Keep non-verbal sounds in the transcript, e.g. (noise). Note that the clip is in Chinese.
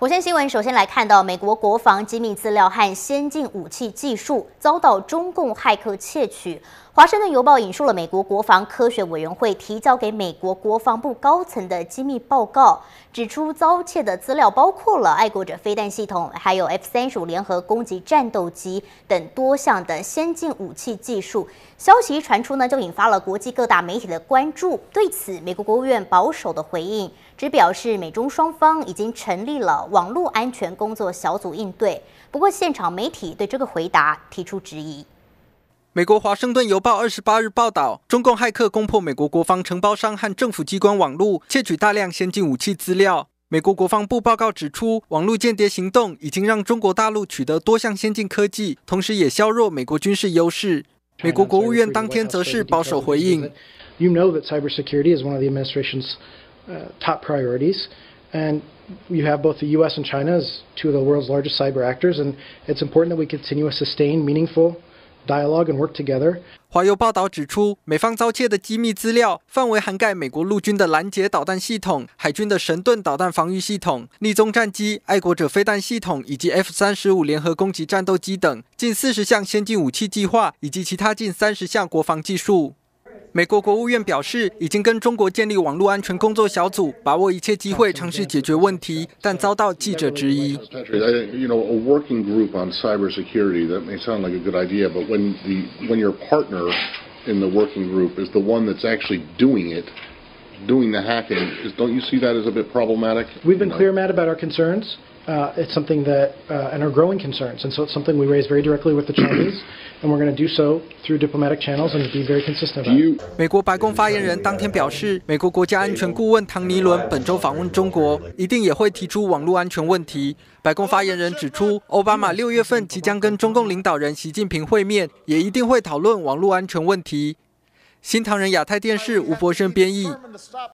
火线新闻首先来看到，美国国防机密资料和先进武器技术遭到中共骇客窃取。华盛顿邮报引述了美国国防科学委员会提交给美国国防部高层的机密报告，指出遭窃的资料包括了爱国者飞弹系统，还有 F 三十五联合攻击战斗机等多项的先进武器技术。消息传出呢，就引发了国际各大媒体的关注。对此，美国国务院保守的回应，只表示美中双方已经成立了网络安全工作小组应对。不过，现场媒体对这个回答提出质疑。美国《华盛顿邮报》二十八日报道，中共骇客攻破美国国防承包商和政府机关网络，窃取大量先进武器资料。美国国防部报告指出，网络间谍行动已经让中国大陆取得多项先进科技，同时也削弱美国军事优势。美国国务院当天则是保守回应。You know that cybersecurity is one of the administration's top priorities, and you have both the U.S. and China as two of the world's largest cyber actors, and it's important that we continue to sustain meaningful. Dialogue and work together。华邮报道指出，美方遭窃的机密资料范围涵盖美国陆军的拦截导弹系统、海军的神盾导弹防御系统、逆踪战机、爱国者飞弹系统以及 F 三十五联合攻击战斗机等近四十项先进武器计划，以及其他近三十项国防技术。美国国务院表示，已经跟中国建立网络安全工作小组，把握一切机会尝试解决问题，但遭到记者质疑。You know, a working group on cybersecurity that may sound like a good idea, but when the when your partner in the working group is the one that's actually doing it, doing the hacking, is, don't you see that as a bit problematic? We've been clear, Matt, about our concerns. Uh, it's something that uh, and our growing concerns, and so it's something we raise very directly with the Chinese, (clears throat) and we're going to do so through diplomatic channels and be very consistent. About it. 美国白宫发言人当天表示，美国国家安全顾问唐尼伦本周访问中国，一定也会提出网络安全问题。白宫发言人指出，奥巴马六月份即将跟中共领导人习近平会面，也一定会讨论网络安全问题。 新唐人亚太电视吴博生编译。